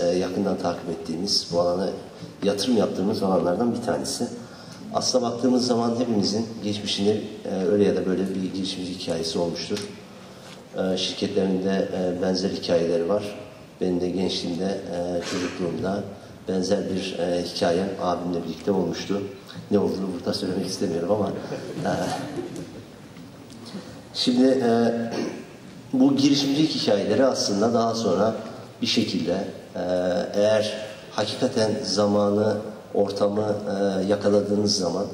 e, yakından takip ettiğimiz, bu alana yatırım yaptığımız alanlardan bir tanesi. Aslına baktığımız zaman hepimizin geçmişinde e, öyle ya da böyle bir girişimci hikayesi olmuştur. E, Şirketlerinde benzer hikayeleri var. Benim de gençliğimde, çocukluğumda benzer bir e, hikayem abimle birlikte olmuştu. Ne olduğunu burada söylemek istemiyorum ama e, Şimdi e, bu girişimcilik hikayeleri aslında daha sonra bir şekilde e, eğer hakikaten zamanı, ortamı e, yakaladığınız zaman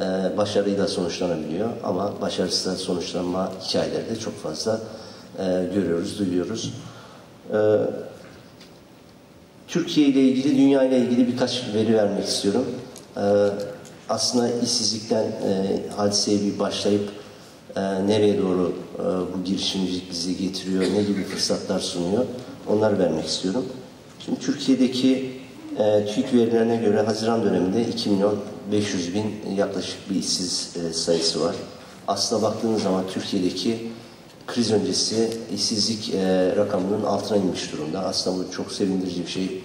e, başarıyla sonuçlanabiliyor. Ama başarısız sonuçlanma hikayeleri de çok fazla e, görüyoruz, duyuyoruz. E, Türkiye ile ilgili, dünya ile ilgili birkaç veri vermek istiyorum. Ee, aslında işsizlikten e, hadiseye bir başlayıp e, nereye doğru e, bu girişimcilik bizi getiriyor, ne gibi fırsatlar sunuyor, onları vermek istiyorum. Şimdi Türkiye'deki e, TÜİK verilerine göre Haziran döneminde 2 milyon 500 bin yaklaşık bir işsiz e, sayısı var. Aslına baktığınız zaman Türkiye'deki kriz öncesi işsizlik e, rakamının altına inmiş durumda. Aslında bu çok sevindirici bir şey.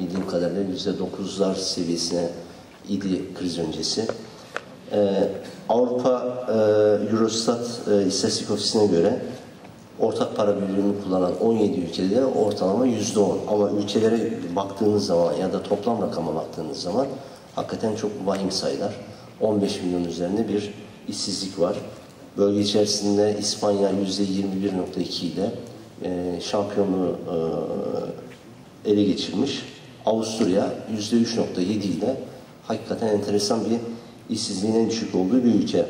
Bildiğim kadarıyla yüzde dokuzlar seviyesine idi kriz öncesi. E, Avrupa e, Eurostat e, İstatistik Ofisi'ne göre ortak para birbirini kullanan 17 ülkede ortalama yüzde on. Ama ülkelere baktığınız zaman ya da toplam rakama baktığınız zaman hakikaten çok vahim sayılar. 15 milyon üzerinde bir işsizlik var. Bölge içerisinde İspanya yüzde 21.2 ile e, şampiyonluğu e, ele geçirmiş. Avusturya yüzde 3.7 ile hakikaten enteresan bir işsizliğin en düşük olduğu bir ülke.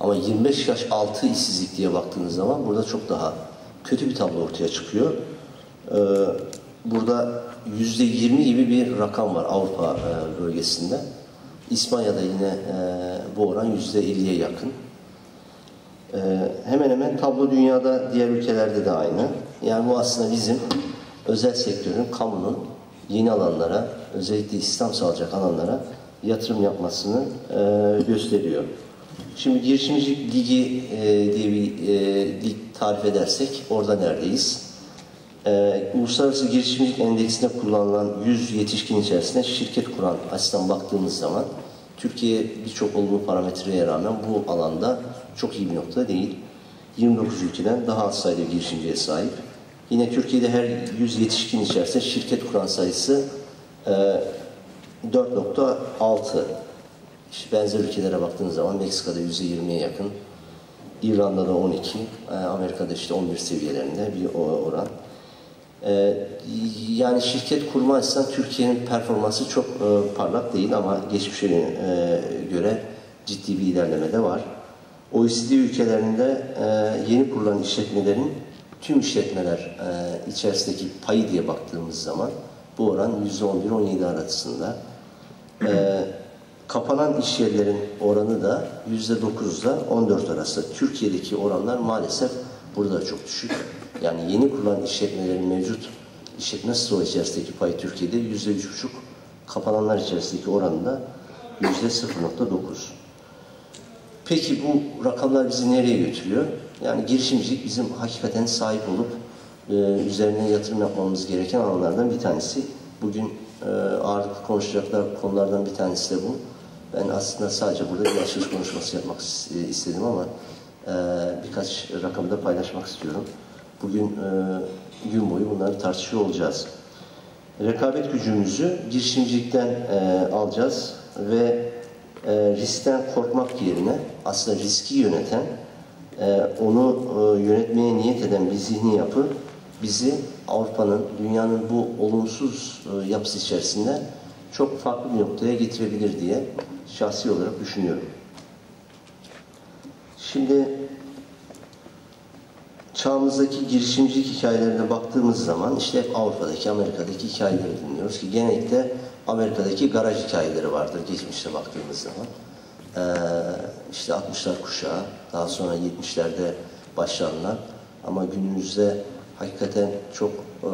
Ama 25 yaş altı işsizlik diye baktığınız zaman burada çok daha kötü bir tablo ortaya çıkıyor. Ee, burada yüzde 20 gibi bir rakam var Avrupa e, bölgesinde. İspanya'da yine e, bu oran yüzde 50'ye yakın. E, hemen hemen tablo dünyada diğer ülkelerde de aynı. Yani bu aslında bizim özel sektörün, kamunun yeni alanlara, özellikle İslam sağlayacak alanlara yatırım yapmasını e, gösteriyor. Şimdi girişimcilik ligi e, diye bir e, lig tarif edersek orada neredeyiz? E, Uluslararası Girişimcilik Endeksinde kullanılan 100 yetişkin içerisinde şirket kuran açısından baktığımız zaman Türkiye birçok olumlu parametreye rağmen bu alanda çok iyi bir noktada değil. 29 ülkeden daha az sayıda girişimciye sahip. Yine Türkiye'de her 100 yetişkin içerisinde şirket kuran sayısı e, 4.6. İşte benzer ülkelere baktığınız zaman Meksika'da %20'ye yakın, İrlanda'da 12, e, Amerika'da işte 11 seviyelerinde bir oran. E, yani şirket kurma açısından Türkiye'nin performansı çok e, parlak değil ama geçmişe göre ciddi bir ilerleme de var. OECD ülkelerinde yeni kurulan işletmelerin tüm işletmeler içerisindeki payı diye baktığımız zaman bu oran %11-17 arasında. Kapanan iş yerlerin oranı da %9 ile 14 arası. Türkiye'deki oranlar maalesef burada çok düşük. Yani yeni kurulan işletmelerin mevcut işletme stoğu içerisindeki payı Türkiye'de yüzde üç buçuk, kapananlar içerisindeki oranı da yüzde 0.9. Peki bu rakamlar bizi nereye götürüyor? Yani girişimcilik bizim hakikaten sahip olup e, üzerine yatırım yapmamız gereken alanlardan bir tanesi. Bugün e, ağırlıklı konuşacaklar konulardan bir tanesi de bu. Ben aslında sadece burada bir açılış konuşması yapmak istedim ama e, birkaç rakamı da paylaşmak istiyorum. Bugün e, gün boyu bunları tartışıyor olacağız. Rekabet gücümüzü girişimcilikten e, alacağız ve e, riskten korkmak yerine aslında riski yöneten, e, onu yönetmeye niyet eden bir zihni yapı bizi Avrupa'nın, dünyanın bu olumsuz e, yapısı içerisinde çok farklı bir noktaya getirebilir diye şahsi olarak düşünüyorum. Şimdi çağımızdaki girişimcilik hikayelerine baktığımız zaman işte hep Avrupa'daki, Amerika'daki hikayeleri dinliyoruz ki genellikle Amerika'daki garaj hikayeleri vardır geçmişte baktığımız zaman. Ee, işte 60'lar kuşağı, daha sonra 70'lerde başlanılan ama günümüzde hakikaten çok e,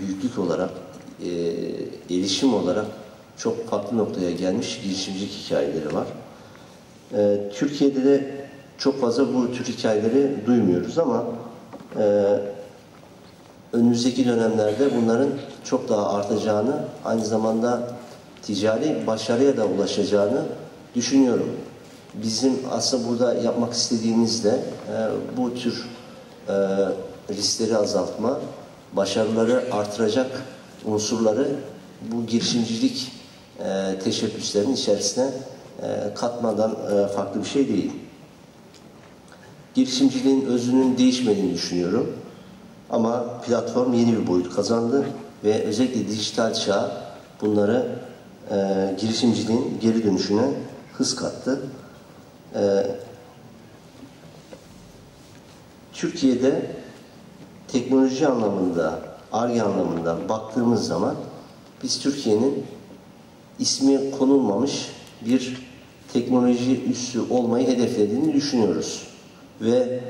büyüklük olarak, e, erişim olarak çok farklı noktaya gelmiş girişimcilik hikayeleri var. E, Türkiye'de de çok fazla bu tür hikayeleri duymuyoruz ama e, önümüzdeki dönemlerde bunların çok daha artacağını, aynı zamanda ticari başarıya da ulaşacağını düşünüyorum. Bizim aslında burada yapmak istediğimiz de e, bu tür e, riskleri azaltma, başarıları artıracak unsurları bu girişimcilik e, teşebbüslerinin içerisine e, katmadan e, farklı bir şey değil. Girişimciliğin özünün değişmediğini düşünüyorum. Ama platform yeni bir boyut kazandı ve özellikle dijital çağ bunları e, girişimciliğin geri dönüşüne hız kattı. E, Türkiye'de teknoloji anlamında, ARGE anlamında baktığımız zaman biz Türkiye'nin ismi konulmamış bir teknoloji üssü olmayı hedeflediğini düşünüyoruz. Ve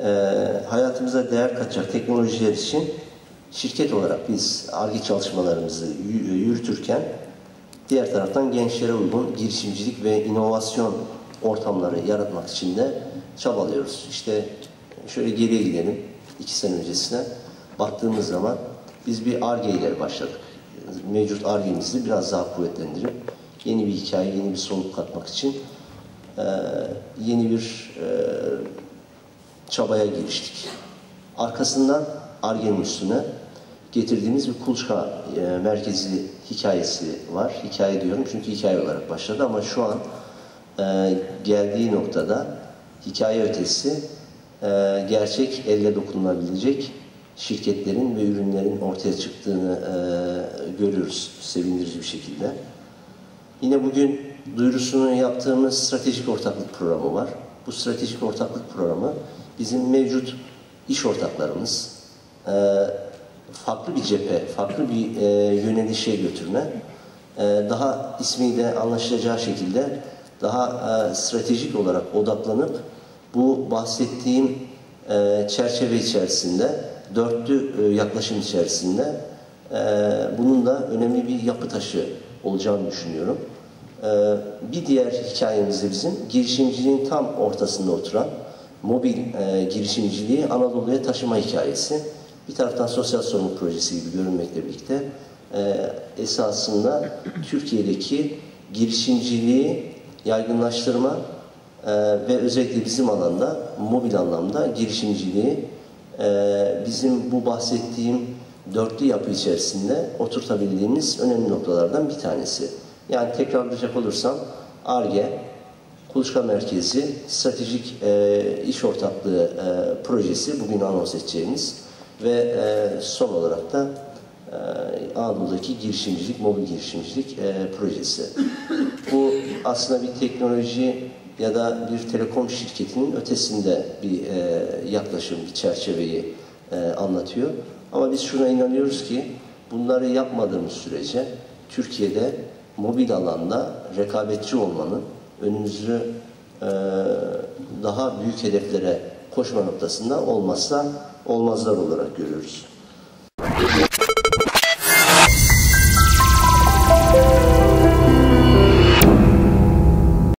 e, hayatımıza değer katacak teknolojiler için şirket olarak biz ARGE çalışmalarımızı yürütürken diğer taraftan gençlere uygun girişimcilik ve inovasyon ortamları yaratmak için de çabalıyoruz. İşte şöyle geriye gidelim iki sene öncesine baktığımız zaman biz bir ARGE ile başladık. Mevcut ARGE'mizi biraz daha kuvvetlendirip yeni bir hikaye, yeni bir soluk katmak için e, yeni bir e, çabaya giriştik. Arkasından ARGE'nin üstüne getirdiğimiz bir kuluçka e, merkezi hikayesi var. Hikaye diyorum çünkü hikaye olarak başladı ama şu an e, geldiği noktada hikaye ötesi e, gerçek elle dokunulabilecek şirketlerin ve ürünlerin ortaya çıktığını e, görüyoruz sevindirici bir şekilde. Yine bugün duyurusunu yaptığımız stratejik ortaklık programı var. Bu stratejik ortaklık programı bizim mevcut iş ortaklarımız e, farklı bir cephe, farklı bir e, yönelişe götürme, e, daha ismiyle anlaşılacağı şekilde daha e, stratejik olarak odaklanıp bu bahsettiğim e, çerçeve içerisinde, dörtlü e, yaklaşım içerisinde e, bunun da önemli bir yapı taşı olacağını düşünüyorum. E, bir diğer hikayemiz de bizim girişimciliğin tam ortasında oturan mobil e, girişimciliği Anadolu'ya taşıma hikayesi. Bir taraftan sosyal sorumluluk projesi gibi görünmekle birlikte e, esasında Türkiye'deki girişimciliği yaygınlaştırma e, ve özellikle bizim alanda mobil anlamda girişimciliği e, bizim bu bahsettiğim dörtlü yapı içerisinde oturtabildiğimiz önemli noktalardan bir tanesi. Yani tekrarlayacak olursam ARGE, Kuluçka Merkezi, Stratejik e, İş Ortaklığı e, projesi bugün anons edeceğimiz ve e, son olarak da e, Anadolu'daki girişimcilik, mobil girişimcilik e, projesi. Bu aslında bir teknoloji ya da bir telekom şirketinin ötesinde bir e, yaklaşım, bir çerçeveyi e, anlatıyor. Ama biz şuna inanıyoruz ki bunları yapmadığımız sürece Türkiye'de mobil alanda rekabetçi olmanın önümüzü e, daha büyük hedeflere koşma noktasında olmazsa olmazlar olarak görüyoruz.